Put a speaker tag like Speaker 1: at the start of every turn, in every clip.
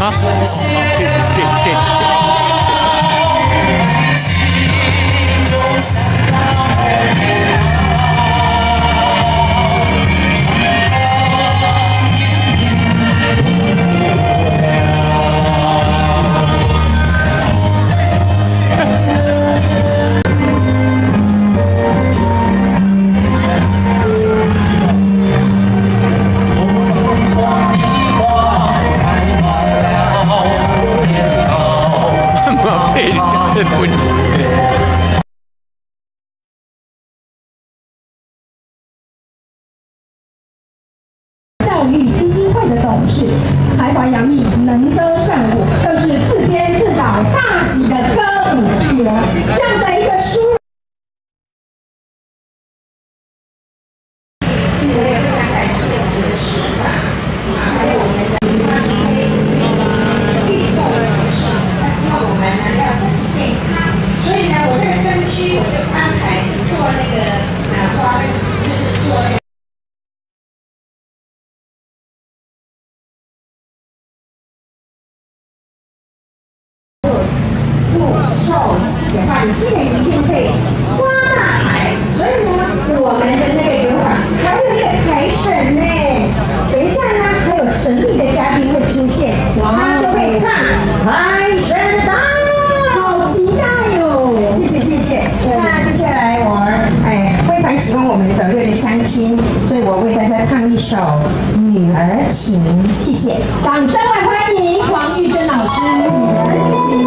Speaker 1: 啊。
Speaker 2: 大
Speaker 3: 家唱一首《女儿情》，谢谢，
Speaker 2: 掌声来欢迎黄玉珍老师《女儿情》。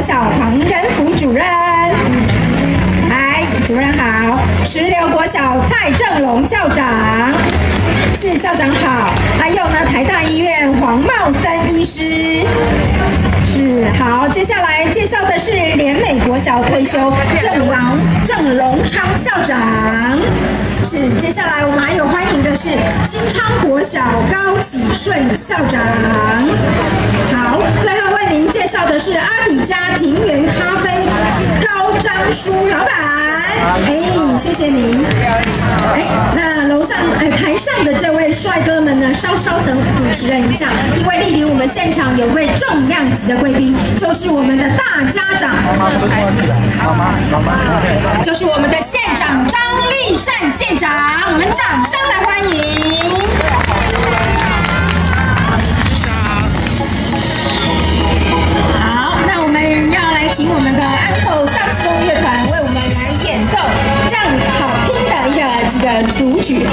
Speaker 3: 小
Speaker 2: 黄仁福主任，哎，主任好，石榴国小蔡正龙校长，是校长好，还有呢台大医院黄茂森医师，是好，接下来介绍的是联美国小退休郑郎郑龙昌校长。是，接下来我们还有欢迎的是金昌国小高启顺校长。好，最后为您介绍的是阿比家庭园咖啡高张书老板。哎，谢谢您。哎，那楼上哎台上的这位帅哥们呢，稍稍等主持人一下，因为莅临我们现场有位重量级的贵宾，就是我们的大家长，就是我们的县长张立善县长，我们掌声来欢迎。好，那我们要来请我们的安口萨克斯风乐团为我们来演奏这样好听的一个这个主曲。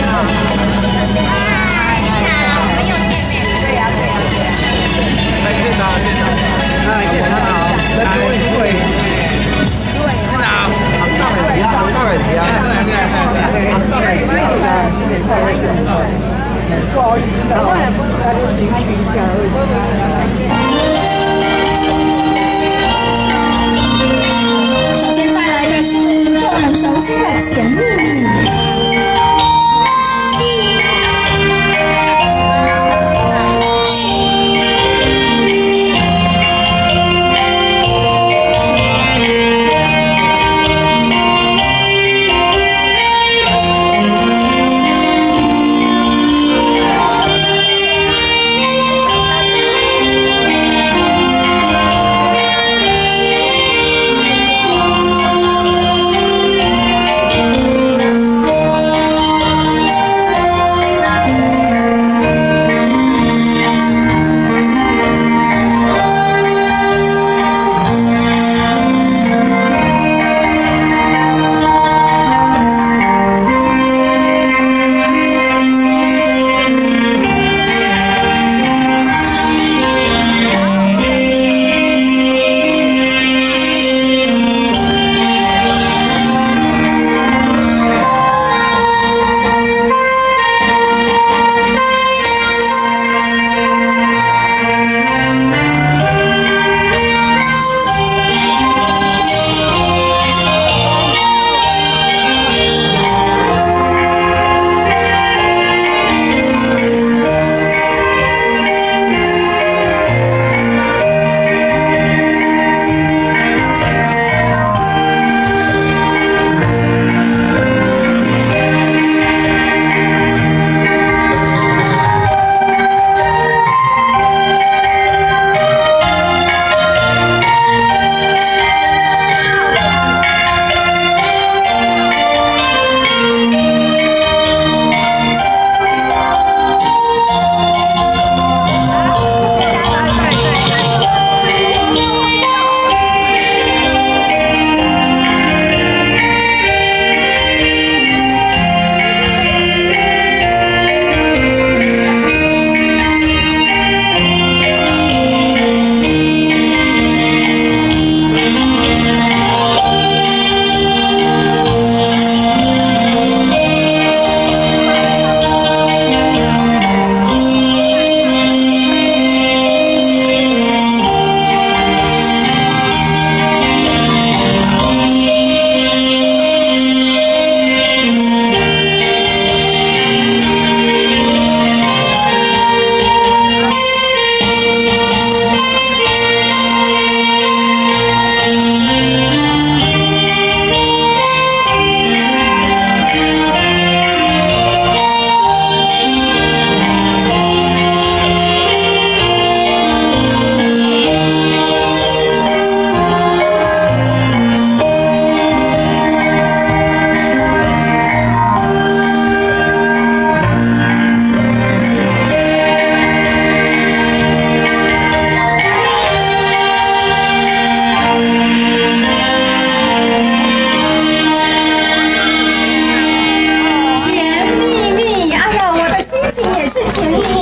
Speaker 2: 首先带来的是众人熟悉的《甜蜜蜜》。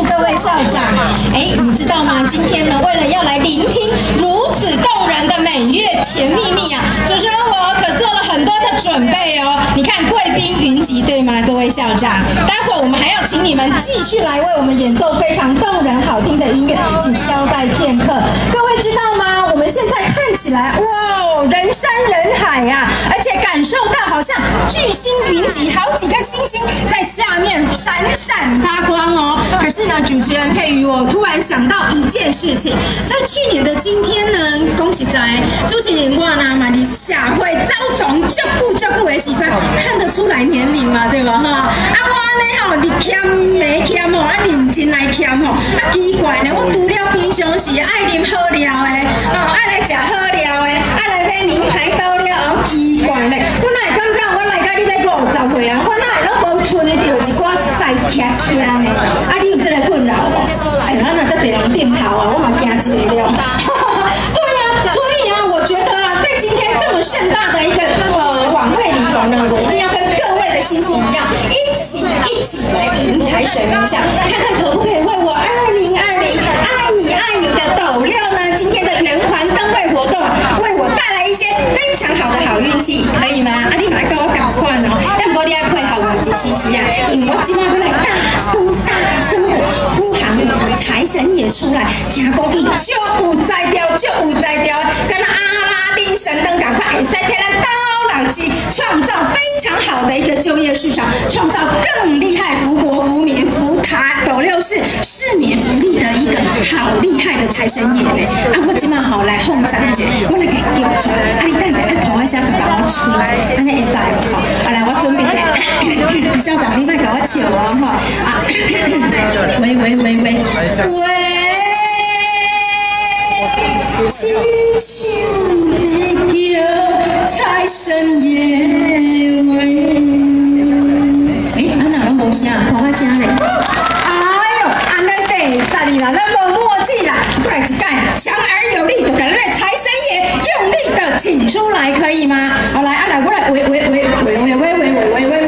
Speaker 2: 各位校长。哎，你知道吗？今天呢，为了要来聆听如此动人的美乐《甜蜜蜜》啊，主持人我可做了很多的准备哦。你看，贵宾云集，对吗？各位校长，待会儿我们还要请你们继续来为我们演奏非常动人好听的音乐，请稍待片刻。各位知道吗？现在看起来，哇，人山人海呀、而且感受到好像巨星云集，好几个星星在下面闪闪发光哦。可是呢，主持人佩瑜，我突然想到一件事情，在去年的今天呢，恭喜在主持人我啦，嘛，你下会招总照顾照顾的时阵，看得出来年龄嘛，对吧？哈，啊，我呢吼，你欠没欠吼，啊，认真来欠吼，啊，奇怪呢，我除了平常时爱啉好料的，啊，来食好料的，啊来买名牌包了，好奇怪呢，我哪会感觉我来甲你要五十岁啊，我哪会拢无剩的着一寡屎疼疼的，啊，你有这个困扰无？哎呀，那这侪人点头啊，我嘛惊一个了。对呀、所以啊，我觉得啊，在今天这么盛大的一个呃晚会里头呢，我们要跟各位的心情一样，一起一起来迎财神一下，看看可不可以为我二零二零爱你爱你的斗六今天的圆环灯会活动，为我带来一些非常好的好运气，可以吗？啊，你马跟我搞快哦，要不你要配合我一起洗啊，因为我今晚要来大声大声的呼喊你财神爷出来，听讲伊就有才调，就有才调，跟阿拉丁神灯赶快，会使替咱刀郎机创造非常好的一个就业市场，创造更厉害福国福民福台斗六市市民福利的一个好厉害的财神爷嘞！啊，我今晚好来奉上一下，我来给丢出来，啊，你等下爱捧一下，把我吹一下，安尼会使无？吼，啊来，我准备一下，校 长 你莫搞我笑哦，吼，啊，喂喂喂喂喂。亲像在叫财神爷喂，哎，啊哪拢无声，看我声嘞。哎呦，安尼得使你啦，咱无默契啦，过来一盖，强而有力，就给咱的财神爷用力的请出来，可以吗？好来，啊来，我来喂喂喂喂喂喂喂喂喂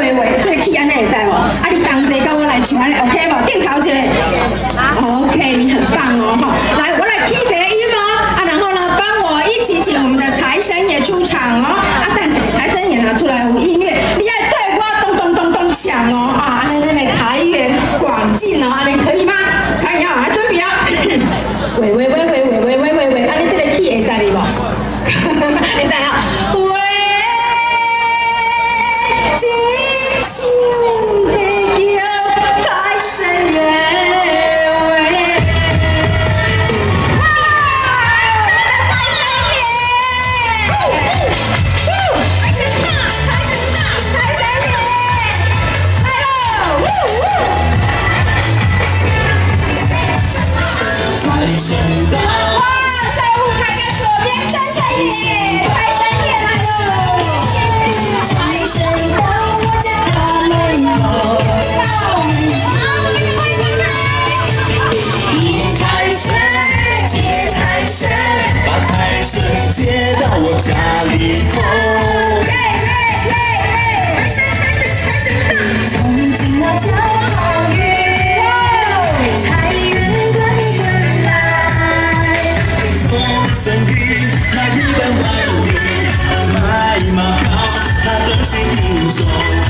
Speaker 4: singing song.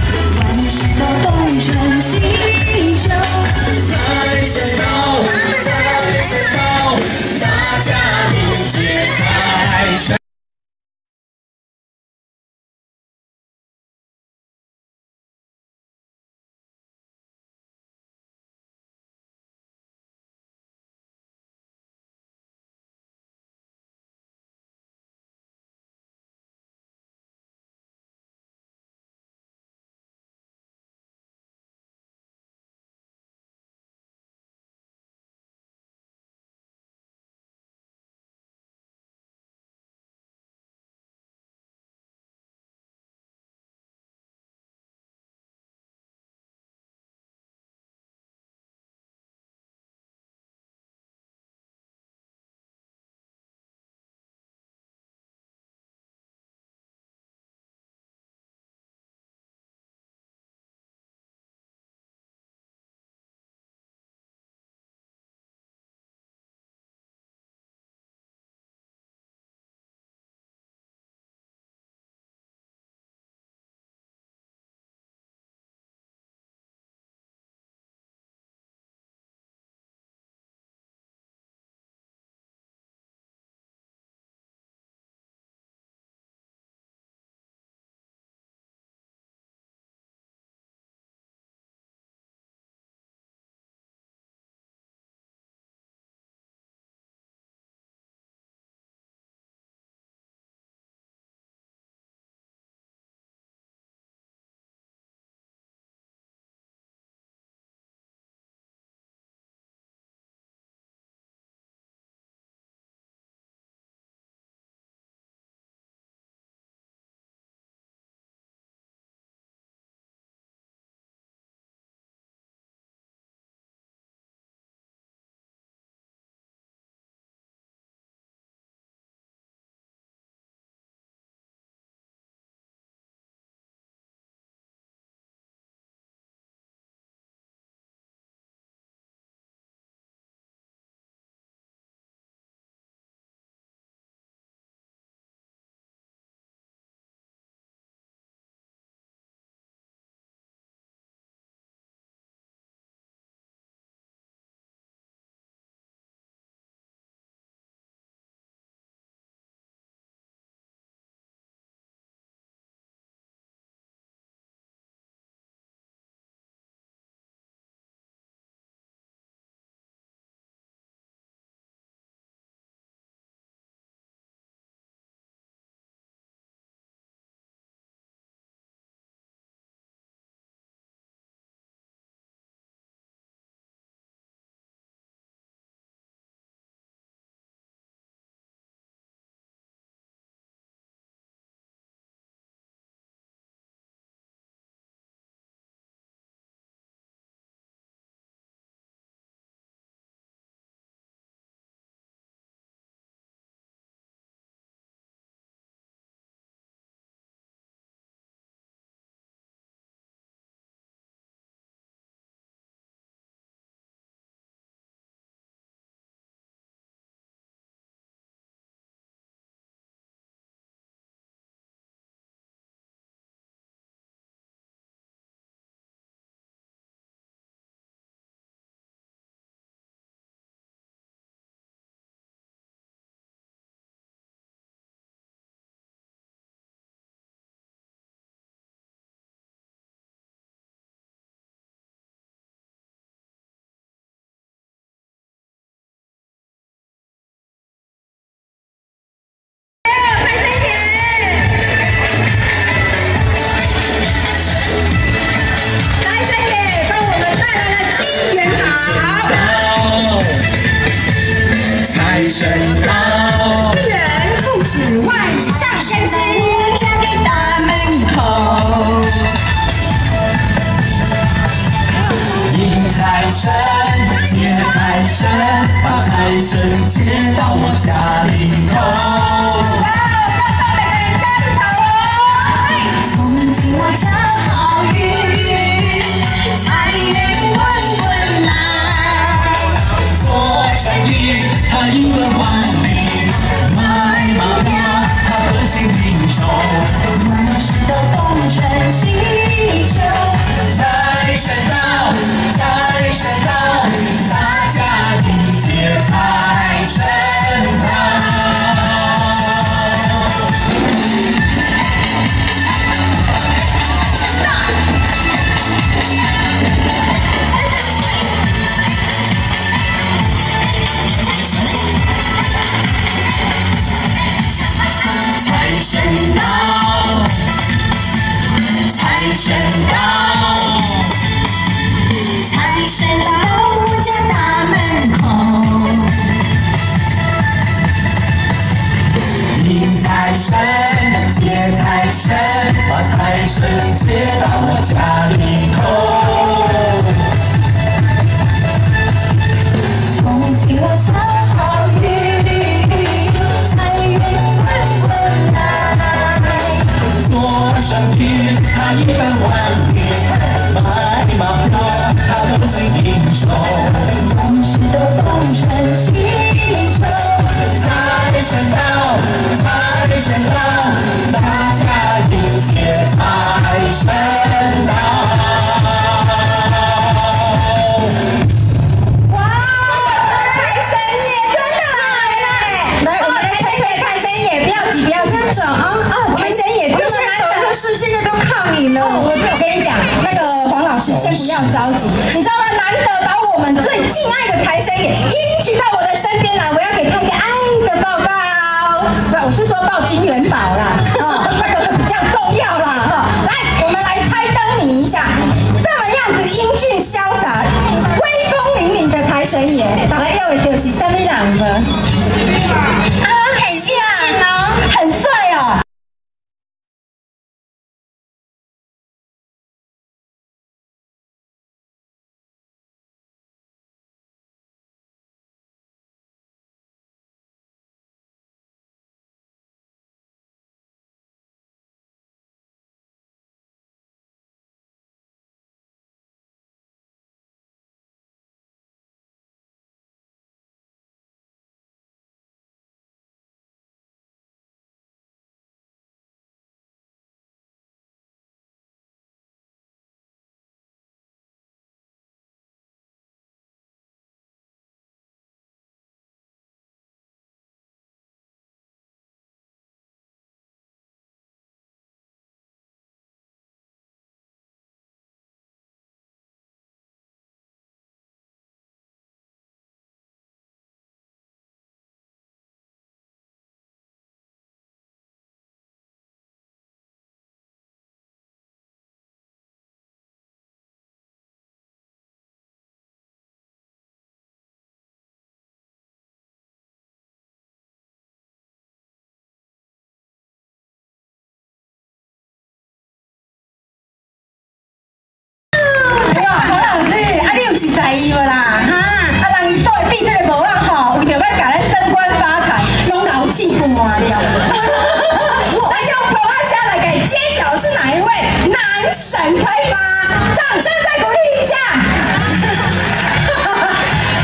Speaker 4: 掌声再鼓励一下。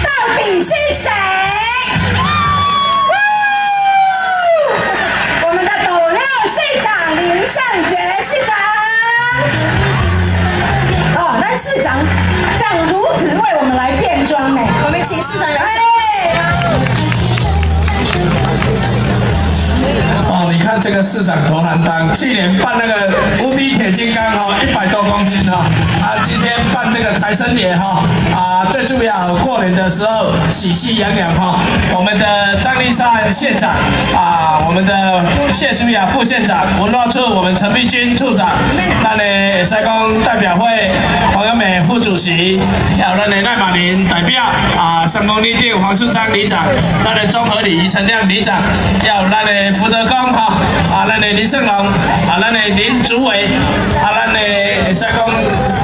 Speaker 4: 到底是谁？我们的斗六市长林胜觉市长。哦，那市长这样如此为我们来变装呢？我们请市长来。
Speaker 5: 哎看这个市长头难单，去年办那个无敌铁金刚哈，一百多公斤哈，啊，今天办这个财神爷哈，啊，最重要过年的时候喜气洋洋哈。我们的张立善县长啊，我们的谢淑雅副县长，文化处我们陈碧君处长，那里三公代表会黄友美副主席，还有那里赖马林代表啊，三公立定黄树章里长，那里综合李宜成亮里长，要那里福德公哈。啊，咱的林胜龙，啊，咱的林祖伟，啊，咱的再讲，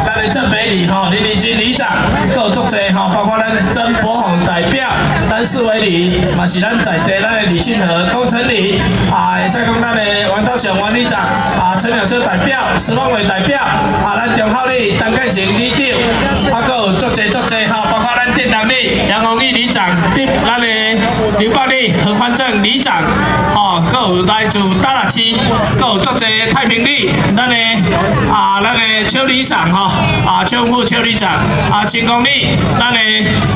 Speaker 5: 咱的郑北里吼，林立军里长，各作者吼，包括咱曾伯宏代表，咱四位里，嘛是咱在地咱的李庆和工程里，啊，再讲咱的王道雄王里长，啊，陈老生代表，石万伟代表，啊，咱张浩利张建贤李长，啊，各作者作者吼，包括咱店长里杨宏毅李长，何宽正里长，哦，各有来自大乐区，各有作者太平里，咱的啊，咱的邱里长哈，啊，邱副邱里长，啊，成功里，咱的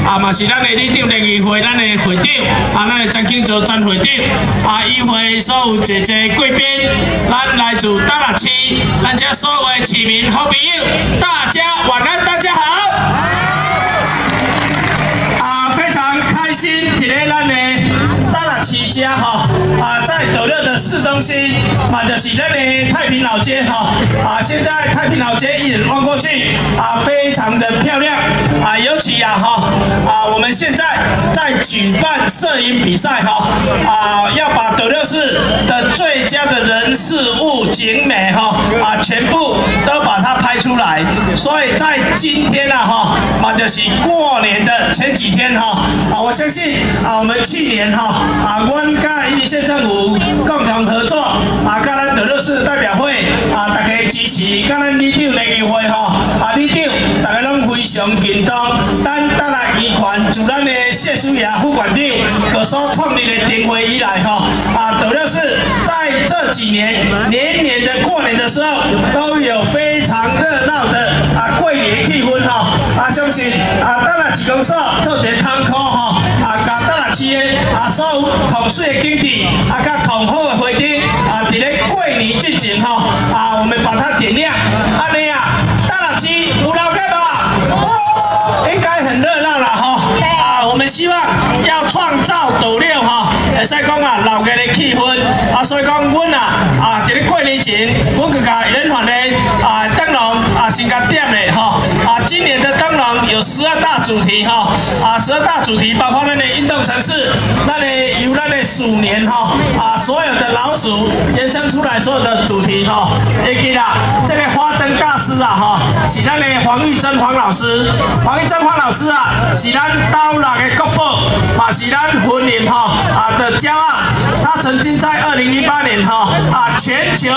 Speaker 5: 啊嘛是咱的里长联谊会，咱的会长，啊，咱的张庆洲张会长，啊，议会所有姐姐贵宾，咱来自大乐区，咱家所有的市民好朋友，大家晚安，大家好。啊，非常开心，今天咱的起家哈啊，在斗六的市中心，啊，就是咱的太平老街哈啊，现在太平老街一眼望过去啊，非常的漂亮啊，尤其呀哈啊，我们现在在举办摄影比赛哈啊，要把斗六市的最佳的人事物景美哈啊，全部都把它拍出来，所以在今天呢哈，嘛就是过年的前几天哈啊，我相信啊，我们去年哈啊，啊，阮甲伊县政府共同合作啊，甲咱德六市代表会啊，大家支持，甲咱里长联谊会吼啊，里长大家拢非常认同，等当然遗传自咱的谢淑雅副馆长可所创立的典会以来哈啊，主要是在这几年年年的过年的时候都有非常热闹的啊过年气氛哈啊，相信啊，当然市公所做些参考哈啊，甲当然市的啊所有同事的经理啊，甲同好的会长啊，伫咧过年之前哈啊，我们把它点亮，安尼啊，当然市有老客吧？应该很热闹了哈。啊，我们希望要创造斗六哈，会使讲啊老家的气氛。啊，所以讲阮啊啊，伫咧过年前，阮佮甲圆环的啊灯笼啊先甲点的哈啊，今年的灯笼有十二大主题哈啊，十二大主题包括咱的运动城市，咱的由咱的鼠年哈啊，所有的老鼠延伸出来所有的主题哈，会记啦，这个花灯大师啊哈，是咱的黄玉珍黄老师，黄玉珍黄老师啊，是咱刀郎的国宝，啊是咱婚姻哈啊的骄傲。他曾经在二零一八年哈啊全球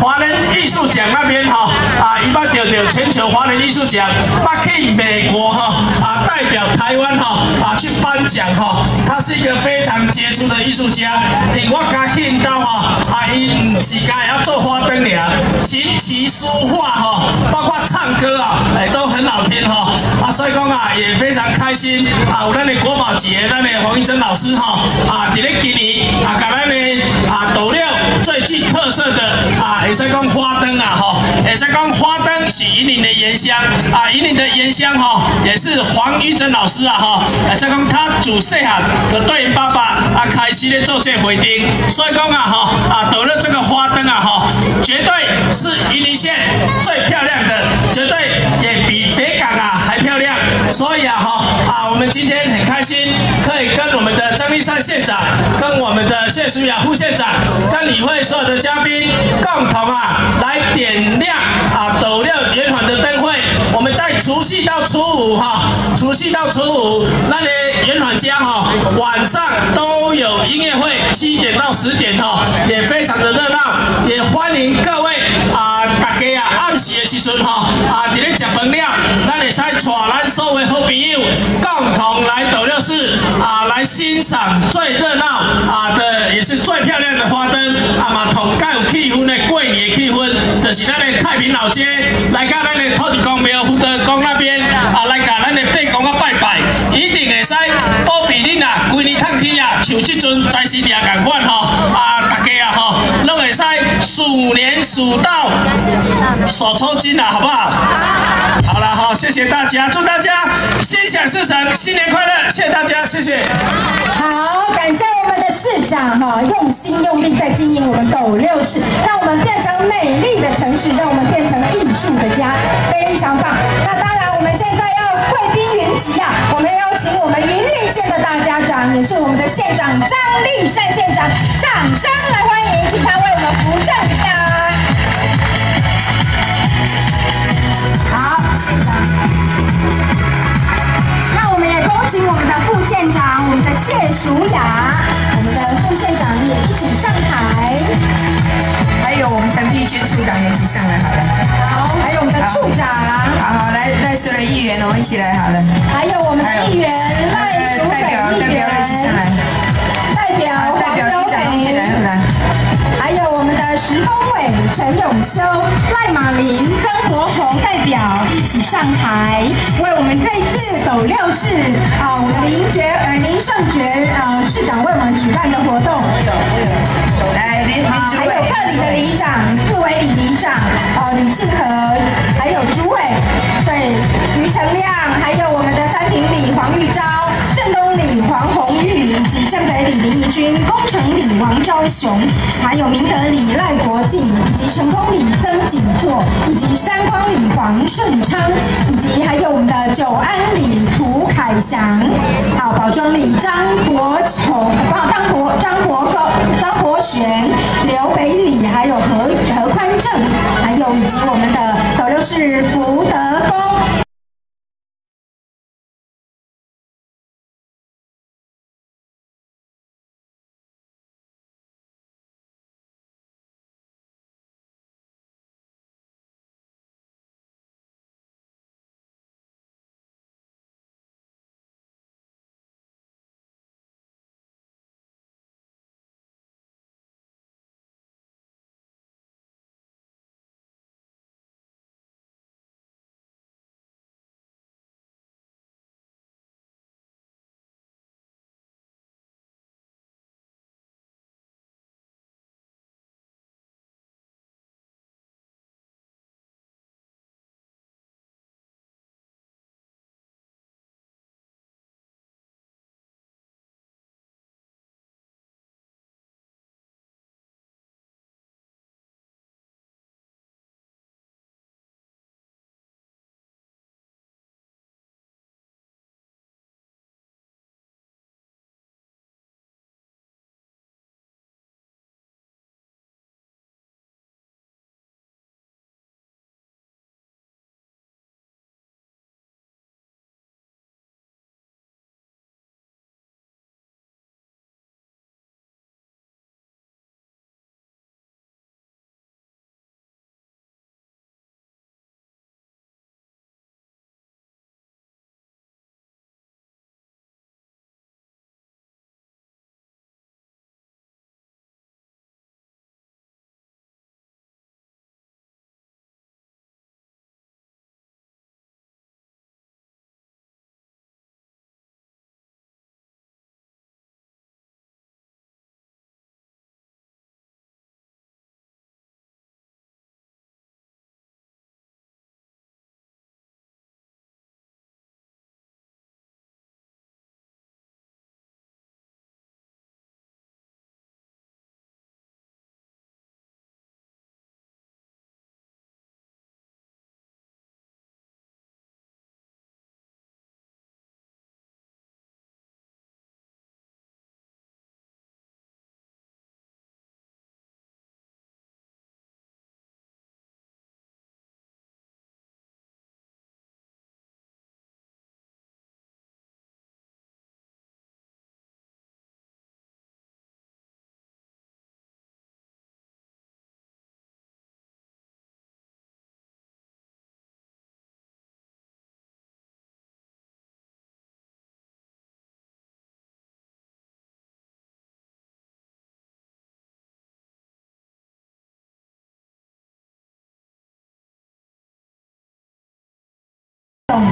Speaker 5: 华人艺术奖那边哈啊一般得得全球华人艺术奖，他去美国哈啊代表台湾哈啊去颁奖哈，他是一个非常杰出的艺术家。因为我刚听到哈啊，伊唔是干要做花灯俩，琴棋书画哈，包括唱歌啊，哎都很好听哈啊，所以讲啊也非常开心啊，有咱的国宝级的咱的黄医生老师哈啊，伫咧今年啊，甲咱的啊斗六最具特色的啊，会使讲花灯啊哈，会使讲花灯是引领的原乡啊，啊引领的原乡哈，也是黄玉珍老师啊哈，会使讲他主细汉就对爸爸啊开始咧做这回丁，所以讲啊哈啊得了这个花灯啊哈，绝对是宜林县最漂亮的，绝对也比北港啊还漂亮，所以啊哈我们今天很开心可以跟我们的张立善县长，跟我们的谢淑雅副县长，跟理会所有的嘉宾共同啊来点亮啊斗六圆环的灯会。我们在除夕到初五哈，除夕到初五，那里圆环家哈晚上都有音乐会，七点到十点哈，也非常的热闹，也欢迎各位啊大家啊暗时的时阵哈啊伫咧食饭了，咱会使带咱所有的好朋友共同来斗六市啊来欣赏最热闹啊的也是最漂亮的花灯啊嘛同盖有气氛的过年的气氛，是咱的太平老街来到咱的土地公庙福德宫那边啊来甲咱的地公啊拜拜，一定会使保庇恁啊规年趁天啊像即阵财神爷共款吼啊大家啊吼拢会使鼠年鼠到手抽筋啊好不好？好了好，谢谢大家，祝大家心想事成，新年快乐，谢谢大家，谢谢。
Speaker 2: 好，感谢们的市长哈、用心用力在经营我们斗六市，让我们变成美丽的城市，让我们变成艺术的家，非常棒。那当然，我们现在要贵宾云集啊，我们邀请我们云林县的大家长，也是我们的县长张立善县长，掌声来欢迎，请他为我们扶正一下。好，那我们也恭请我们的。叶淑雅，我们的副县长也一起上台。
Speaker 3: 还有我们陈碧轩处长也一起上来好了。
Speaker 2: 好，还有我们的处长，
Speaker 3: 好好来赖所有的议员，我们一起来好了。
Speaker 2: 还有我们的议员赖淑
Speaker 3: 代表
Speaker 2: 美议
Speaker 3: 代表一起上来
Speaker 2: 石峰伟、陈永修、赖马林、曾国宏代表一起上台，为我们这一次斗六市啊，我们林觉呃林胜觉呃市长为我们举办的活动。
Speaker 3: 来，林林
Speaker 2: 啊，
Speaker 3: 主委，
Speaker 2: 还有克里的里长、四维里里长，呃，李庆和，还有主委，对，于成亮，还有我们的三庭里黄玉昭、及正北里林义君、工程李王昭雄，还有明德李赖国进，以及成功李曾锦作，以及山光李黄顺昌，以及还有我们的九安李涂凯翔，好，宝庄里张国琼，啊，张国张国高、张国玄、刘北李，还有何何宽正，还有以及我们的斗六市福德宫。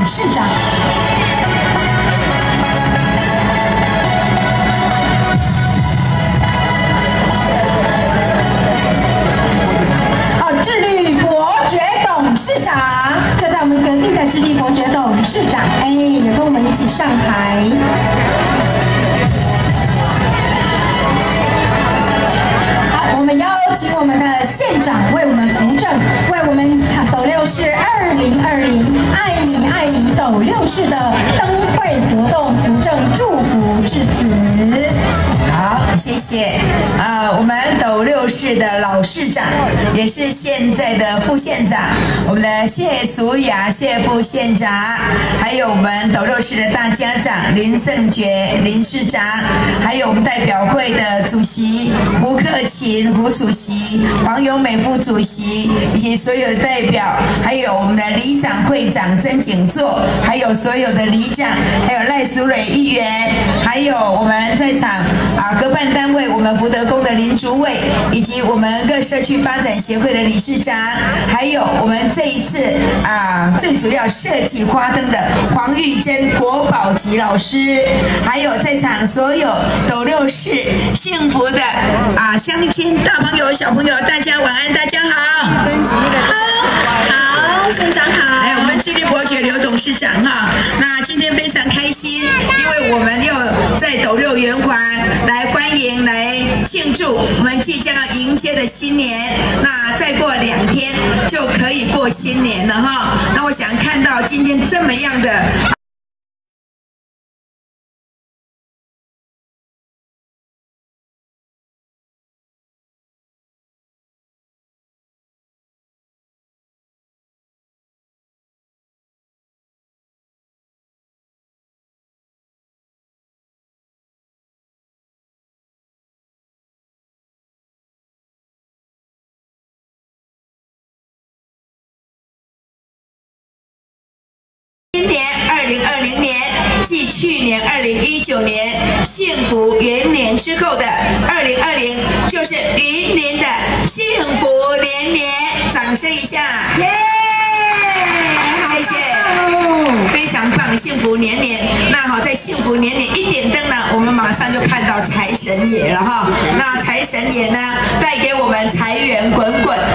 Speaker 2: 市
Speaker 6: 长。们的谢淑雅谢副县长，还有我们斗六市的大家长林胜觉林市长，还有我们代表会的主席胡克勤胡主席、黄永美副主席，以及所有的代表，还有我们的里长会长曾景作，还有所有的里长，还有赖淑蕊议员，还有我们在场啊各办单位，我们福德宫的林主委，以及我们各社区发展协会的理事长，还有我们这一次啊最主要设计花灯的黄玉珍国宝级老师，还有在场所有斗六市幸福的啊乡亲大朋友小朋友，大家晚安，大家好。
Speaker 4: 好，董事长好。
Speaker 6: 来我们智利伯爵刘董事长哈，那今天非常开心，因为我们又在斗六圆环来欢迎来庆祝我们即将要迎接的新年。那再过两天就可以过新年了哈。那我想看到今天这么样的。去年二零一九年幸福元年之后的二零二零，就是云林的幸福连年，掌声一下，耶！谢谢。非常棒，幸福年年。那好，在幸福年年一点灯呢，我们马上就看到财神爷了哈。那财神爷呢，带给我们财源滚滚，而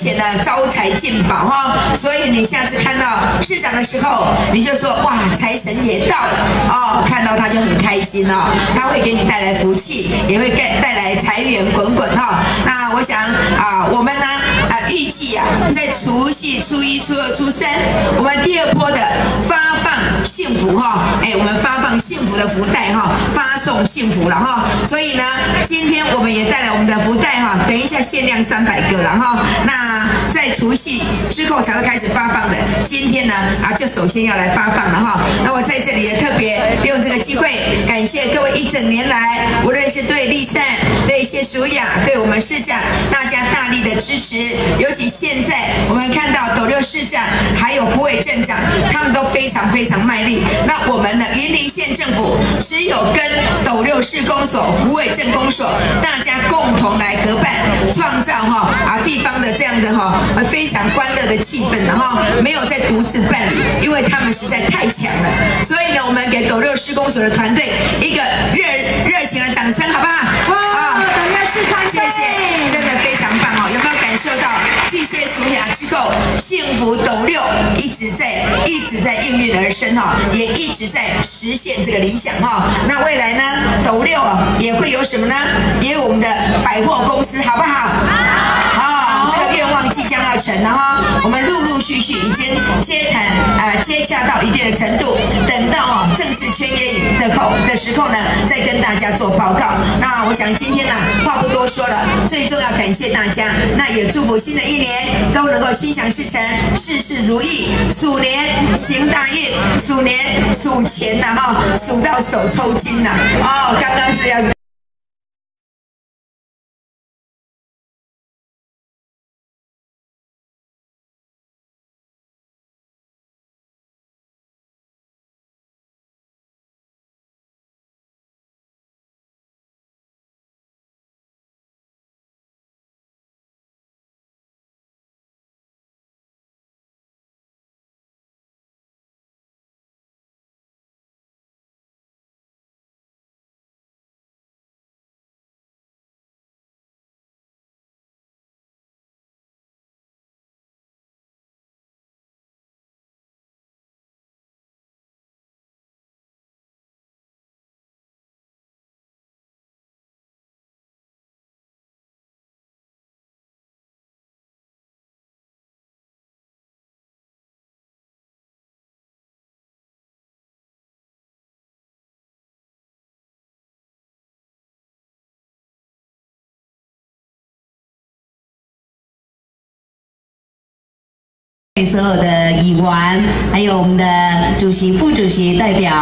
Speaker 6: 且呢，招财进宝哈。所以你下次看到市长的时候，你就说哇，财神爷到了哦，看到他就很开心哦，他会给你带来福气，也会带带来财源滚滚哈。那我想啊，我们呢啊预计啊，在除夕、初一、初二、初三，我们第二波的发放幸福哈，哎，我们发放幸福的福袋哈，发送幸福了哈。所以呢，今天我们也带来我们的福袋哈，等一下限量三百个了哈。那在除夕之后才会开始发放的，今天呢啊，就首先要来发放了哈。那我在这里也特别利用这个机会，感谢各位一整年来，无论是对立善、对谢淑雅、对我们市长大家大力的支持，尤其现在我们看到斗六市长还有胡伟镇长，他们都非常非常卖力。那我们呢，云林县政府只有跟斗六市公所、胡伟镇公所大家共同来合办，创造哈啊地方的这样的哈非常欢乐的气氛，然后没有再独自办理，因为他们实在太强了。所以呢，我们给斗六施工所的团队一个热热情的掌声，好不好？
Speaker 2: 哇，斗六市团队
Speaker 6: 谢谢，真的非常棒哦！有没有感受到继谢淑雅之后，幸福斗六一直在一直在应运而生哈，也一直在实现这个理想哈。那未来呢，斗六啊也会有什么呢？也有我们的百货公司，好不好？好，这个愿望即将要成了哈。我们陆陆续续已经接谈啊、接洽到一定的程度，等到哦正式签约的后的时候呢，再跟大家做报告。那我想今天呢，话不多说了，最重要感谢大家，那也祝福新的一年都能够心想事成，事事如意，鼠年行大运，鼠年数钱呐哈，数到手抽筋呐哦，刚刚是要。
Speaker 7: 所有的议员，还有我们的主席、副主席代表、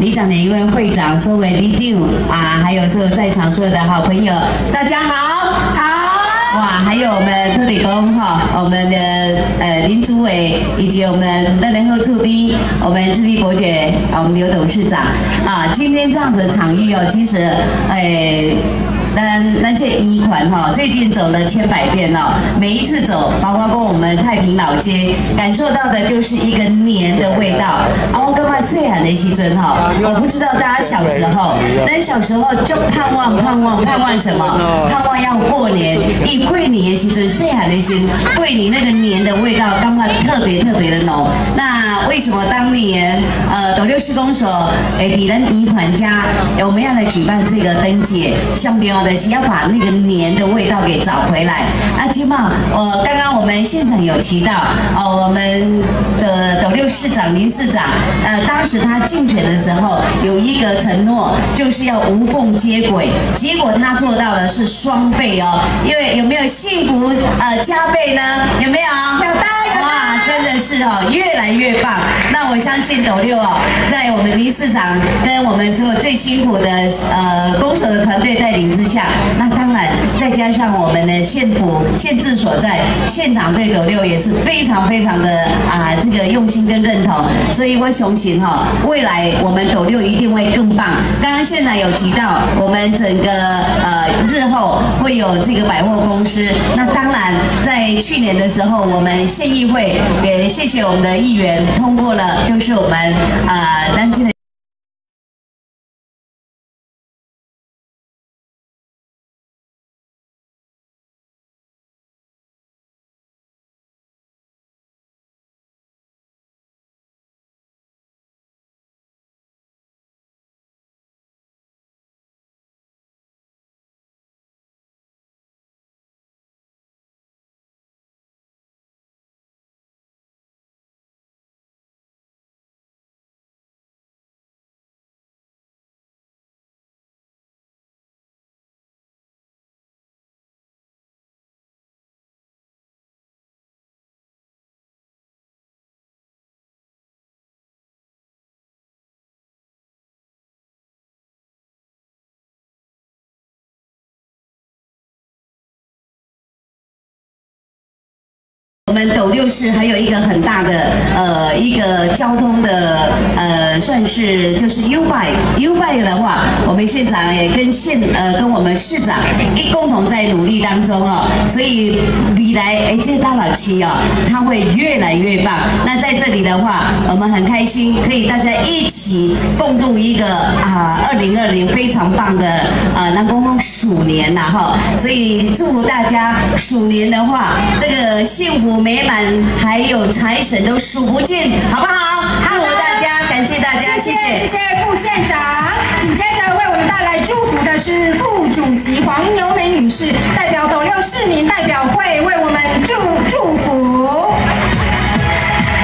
Speaker 7: 理长联谊会会长、所有李定啊，还有所有在场所有的好朋友，大家好，好，哇，还有我们特里工哈，我们的呃林主委以及我们的联合驻兵，我们智利伯爵，啊，我们刘董事长啊，今天这样子的场域哦，其实哎。那那件衣款哈，最近走了千百遍哦，每一次走，包括过我们太平老街，感受到的就是一个年的味道。啊，我刚才岁喊的时阵哈，我不知道大家小时候，那小时候就盼望盼望盼望什么？盼望要过年，一过年其实岁寒的时，桂林那个年的味道刚刚特别特别的浓。那为什么当年呃斗六施工所诶底人遗款家，我们要来举办这个灯节，相标的是要把那个年的味道给找回来。那起码我刚刚我们现场有提到哦，我们的斗六市长林市长，呃，当时他竞选的时候有一个承诺，就是要无缝接轨，结果他做到的是双倍哦。因为有没有幸福呃加倍呢？有没有？
Speaker 2: 有的有的
Speaker 7: 哇，真的是哦，越来越棒。那我相信斗六哦，在我们林市长跟我们所有最辛苦的呃公守的团队带领之下，那当然再加上我们的县府县治所在，县长对斗六也是非常非常的啊这个用心跟认同，所以我相信哈，未来我们斗六一定会更棒。刚刚县长有提到，我们整个呃日后会有这个百货公司，那当然在去年的时候，我们县议会也谢谢我们的议员通过了，就是我们啊南京的们斗六市还有一个很大的呃一个交通的呃算是就是 U bike U bike 的话，我们县长也跟县呃跟我们市长一共同在努力当中哦，所以未来哎这个大老七哦，他会越来越棒。那在这里的话，我们很开心可以大家一起共度一个啊二零二零非常棒的啊南宫峰鼠年呐哈，所以祝福大家鼠年的话，这个幸福美满，还有财神都数不尽，好不好？祝福大家，感谢大家，谢
Speaker 2: 谢谢
Speaker 7: 谢。
Speaker 2: 副县长。紧接着为我们带来祝福的是副主席黄牛梅女士，代表斗六市民代表会为我们祝祝福。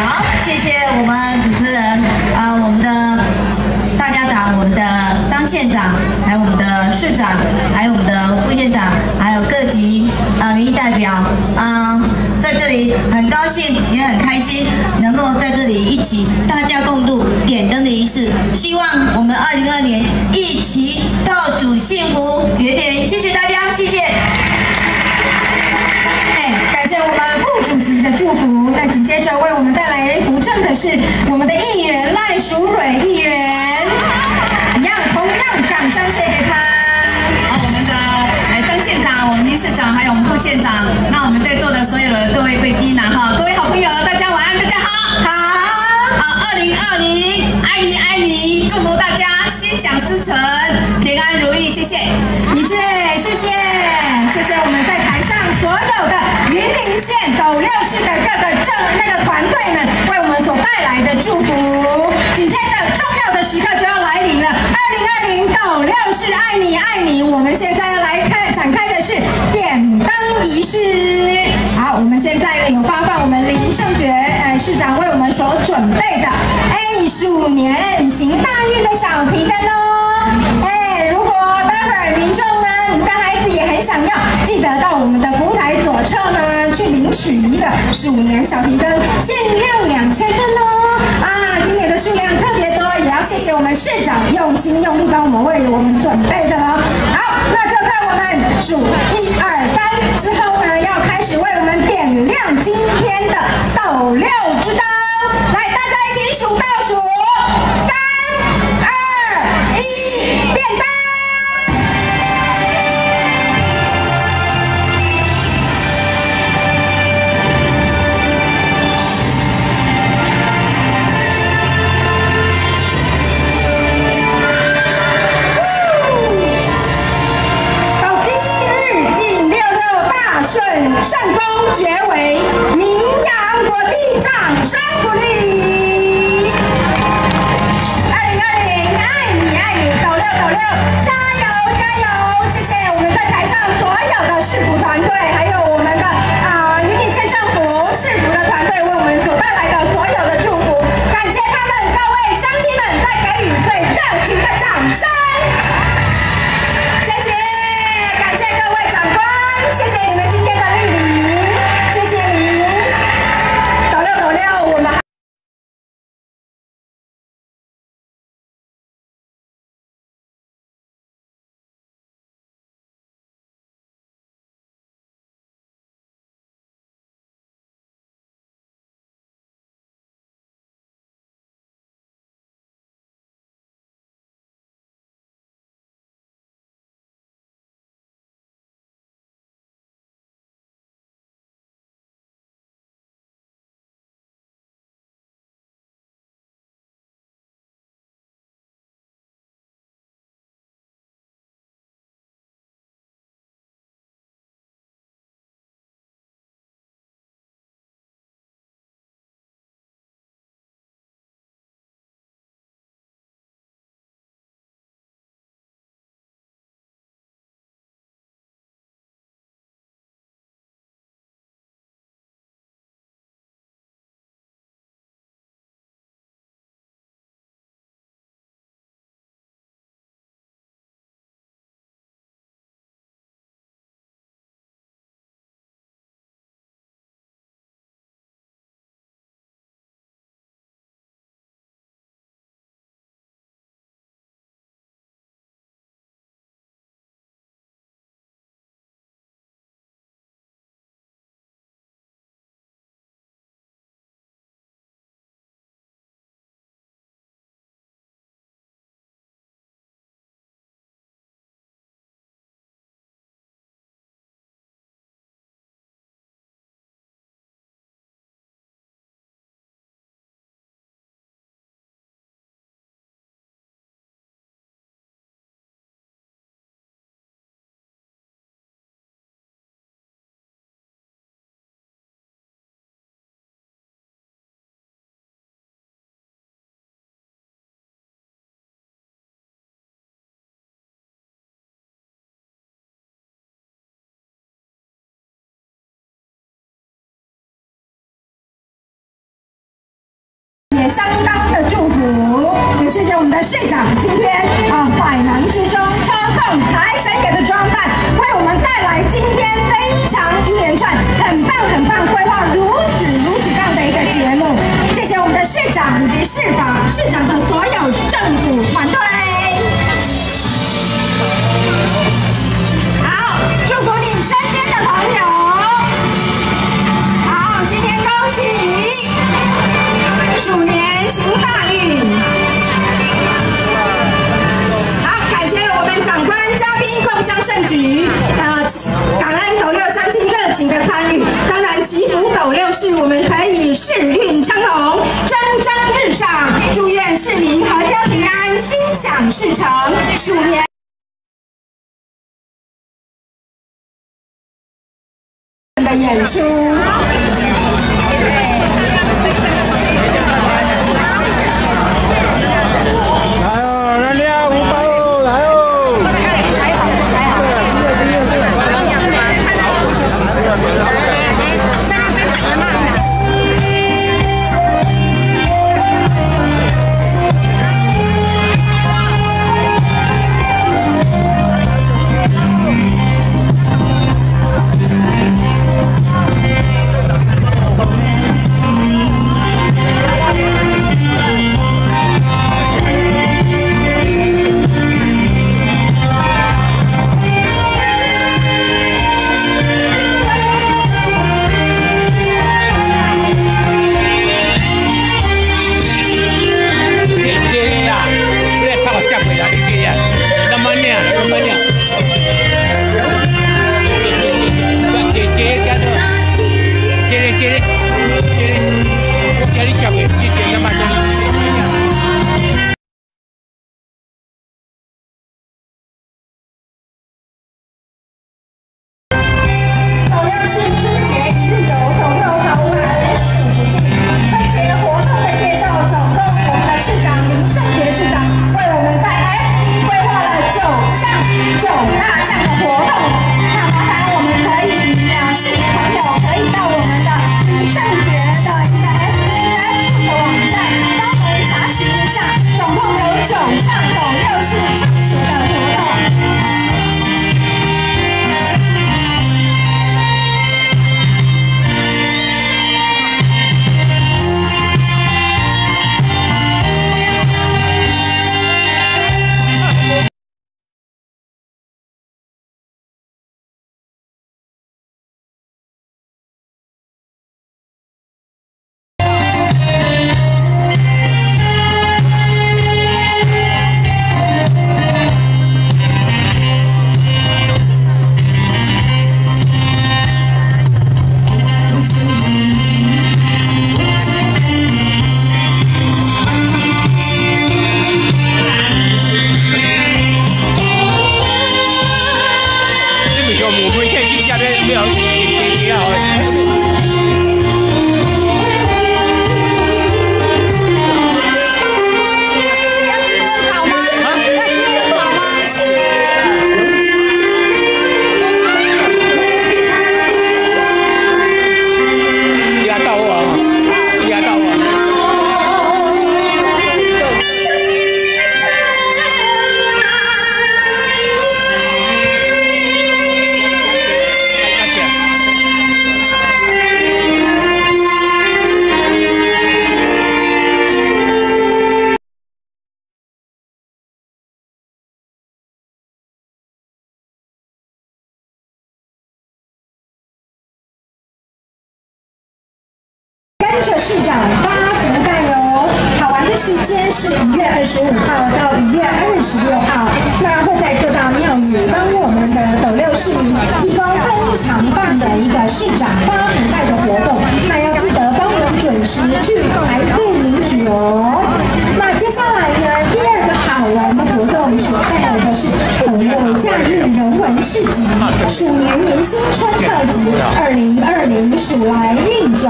Speaker 8: 好，谢谢我们主持人啊、我们的大家长，我们的张县长，还有我们的市长，还有我们的副县长，还有各级啊、民意代表啊、在这里很高兴也很开心，能够在这里一起大家共度点灯的仪式。希望我们二零二年一起倒数幸福圆点，谢谢大家，谢谢。
Speaker 2: 哎，感谢我们副主席的祝福。那紧接着为我们带来扶正的是我们的议员赖淑蕊议员，一样同样掌声献给他。
Speaker 9: 啊，我们的呃张县长、我们林市长，还有我们副县长，那我们在座的所有的各位贵宾呐，哈，各位好朋友，二零二零，爱你爱你，祝福大家心想事成，平安如意，谢谢。
Speaker 2: 一切，谢谢，谢谢我们在台上所有的云林县斗六市的各个政那个团队们为我们所带来的祝福。紧接着重要的时刻就要来临了，二零二零斗六市爱你爱你，我们现在要来开展开的是点灯仪式。好，我们现在有发放我们林胜觉市长为我们所准备的鼠年行大运的小提灯哦。哎，如果待会儿民众呢，你的孩子也很想要，记得到我们的服务台左侧呢去领取一个鼠年小提灯，限量两千份哦。啊，今年的数量特别多，也要谢谢我们市长用心用力帮我们为我们准备的哦。好，那就在我们数一二三之后呢，要开始为我们点亮今天的斗六之灯。来，大家一起数倒数，三二一，变灯。到今日进六六大顺，善终结尾，名扬国际，掌声鼓励。二零二零，爱你爱你，斗六斗六，加油加油！谢谢我们在台上所有的市府团队，还有我们的啊云林县政府市府的团队为我们所带来的所有的祝福，感谢他们各位乡亲们再给予最热情的掌声。相当的祝福，也谢谢我们的市长今天啊百忙之中抽空财神给的装扮，为我们带来今天非常一连串很棒很棒规划如此如此棒的一个节目，谢谢我们的市长以及市长市长的所有政府祝愿市民阖家平安，心想事成。鼠年。的演出。市长发福袋哦。好玩的时间是一月二十五号到一月二十六号，那会在各大庙宇帮我们的斗六市民提供非常棒的一个市长发福袋的活动，那要记得帮我们准时去排队领取哦。那接下来呢，第二个好玩的活动所带来的是斗六假日人文市集，鼠年迎新春特辑，二零二零鼠来运转